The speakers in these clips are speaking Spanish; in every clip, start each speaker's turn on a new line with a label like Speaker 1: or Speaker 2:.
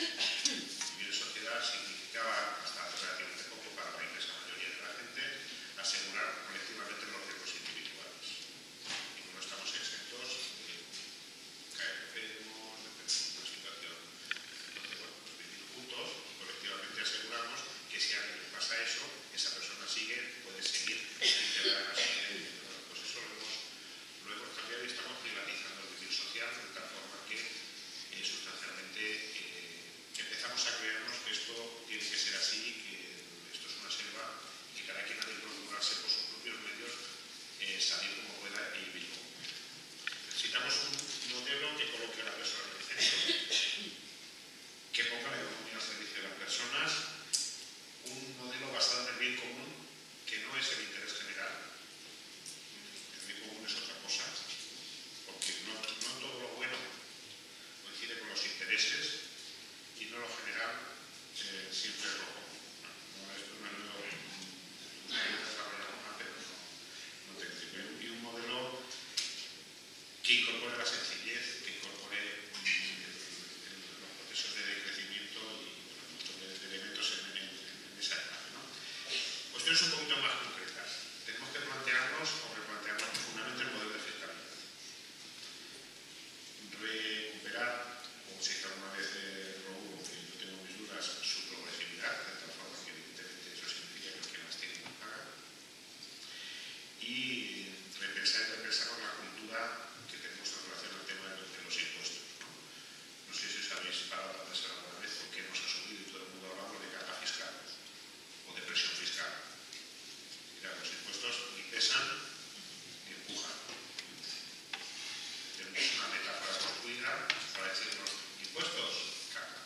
Speaker 1: Vivir en sociedad significaba hasta hace relativamente poco para la inmensa mayoría de la gente asegurar colectivamente los riesgos individuales. Y como no estamos exentos, eh, caer enfermos, de una situación. Entonces, bueno, pues vivir juntos colectivamente aseguramos que si a alguien pasa eso, siempre lo, no, es y un modelo que incorpore la sencillez, que incorpore los procesos de crecimiento y bueno, elementos en, esa etapa. ¿no? Cuestiones un poquito más para decirnos pues, impuestos, caca.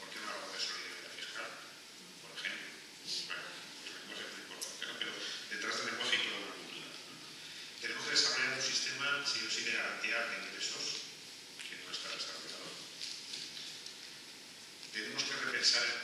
Speaker 1: ¿Por qué no hablamos de solidaridad fiscal? Por ejemplo. Bueno, el lenguaje es muy importante, ¿no? Pero detrás del lenguaje hay toda una cultura. Tenemos que desarrollar un sistema, sí o sí, de garantía de ingresos que no está desarrollado. Tenemos que repensar el